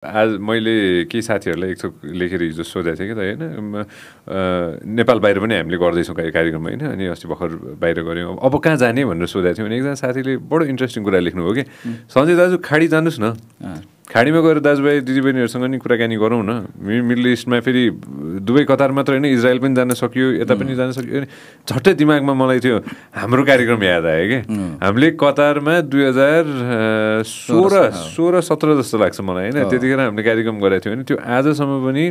आज मैले केही साथीहरूलाई एकचोक लेखेर हिजो सोधेको थिएँ कि त होइन नेपाल बाहिर पनि हामीले गर्दैछौँ कार्य- कार्यक्रम होइन अनि अस्ति भर्खर बाहिर गऱ्यौँ। अब कहाँ जाने भनेर सोधेको थियौँ भने एकजना साथीले बडो इन्ट्रेस्टिङ कुरा लेख्नु हो कि सञ्जय दाजु खाडी जानुहोस् न। खाडीमा गएर दाजुभाइ दिदीबहिनीहरूसँग नि कुराकानी गरौँ न। मि- मिडल इस्टमा फेरि दुवै कतार मात्र होइन इजरायल पनि जान सकियो यता पनि जान सकियो अनि झट्टै दिमागमा मलाई त्यो हाम्रो कार्यक्रम याद आयो कि। हामीले कतारमा दुई हजार सोह्र सोह्र सत्र जस्तो लाग्छ मलाई होइन। त्यतिखेर हामीले कार्यक्रम गरेको थियौँ भने त्यो आजसम्म पनि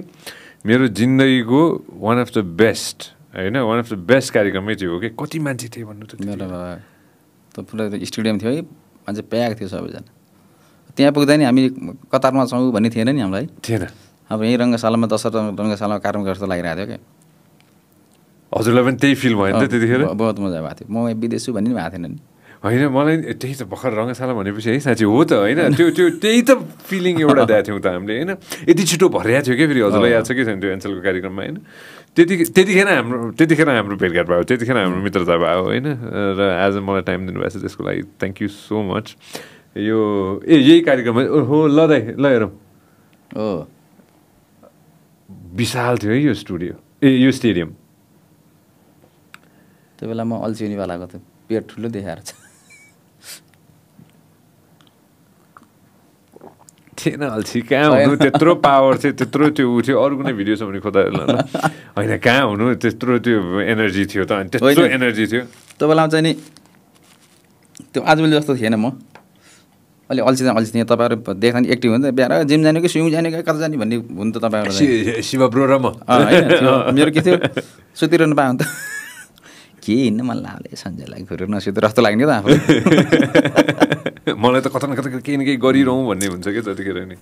मेरो जिन्दगीको वान अफ द बेस्ट होइन वान अफ द बेस्ट कार्यक्रमै थियो कि। कति मान्छे थिए भन्नु त पुरा स्टेडियम थियो है मान्छे प्याक थियो सबैजना। त्यहाँ पुग्दा नि हामी कतारमा छौँ भन्ने थिएन नि हामीलाई। थिएन। अब यहीँ रङ्गशालामा दस रङ्गशालामा कार्यक्रम गर्छ लागिरहेको थियो क्या। हजुरलाई पनि त्यही फिल भयो नि त त्यतिखेर? बहुत मजा भएको थियो। म विदेश छु भन्ने पनि भएको थिएन नि। होइन मलाई त्यही त भर्खर रङ्गशाला भनेपछि है साँच्ची हो त होइन? त्यो त्यो त्यही त फिलिङ एउटा दिएको थियौँ त हामीले होइन? यति छिटो भरिएको थियो क्या फेरि हजुरलाई याद छ कि छैन त्यो एन्सलको कार्यक्रममा होइन? त्यति त्यतिखेर हाम्रो त्यतिखेर हाम्रो भेटघाट भयो त्यतिखेर हाम्रो मित्रता भयो होइन? र आज मलाई टाइम दिनुभएको छ त्यसको लागि। थ्याङ्क यू सो मच यो ए यही कार्यक्रम हो ल दाइ ल हेरौँ। हो विशाल थियो है यो स्टुडियो ए यो स्टेडियम। त्यो बेला म अल्छिनीवालाको थियो पेट ठुलो देखाएर छ। थिएन अल्छी कहाँ हुनु? त्यत्रो पावर थियो त्यत्रो त्यो ऊ थियो। अरू कुनै भिडियो छ भने खोदा ल। होइन कहाँ हुनु? त्यत्रो त्यो एनर्जी थियो त अनि त्यत्रो। एनर्जी थियो। त्यो बेलामा चाहिँ नि त्यो आजभोलि जस्तो थिएन म। अलि अल्छी अल्छी थिएँ तपाईँहरू देख्दा नि एक्टिभ हुन्छ बिहान जिम जाने कि स्विमिङ जाने कि कता जाने भन्ने हुनु त तपाईँहरू शिव ब्रो र म। मेरो के थियो? सुतिरहनु पायो भने त के हिँड्नु मन लाग्यो। सन्जयलाई फेरि नसुतेर जस्तो लाग्ने त आफू मलाई त कता न कता केही न केही गरिरहँ भन्ने हुन्छ क्या त्यतिखेर नि।